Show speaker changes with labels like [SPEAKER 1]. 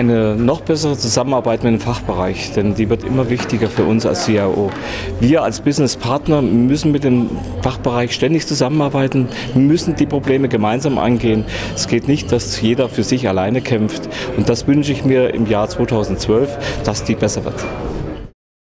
[SPEAKER 1] eine noch bessere Zusammenarbeit mit dem Fachbereich, denn die wird immer wichtiger für uns als CIO. Wir als Businesspartner müssen mit dem Fachbereich ständig zusammenarbeiten, müssen die Probleme gemeinsam angehen. Es geht nicht, dass jeder für sich alleine kämpft und das wünsche ich mir im Jahr 2012, dass die besser wird.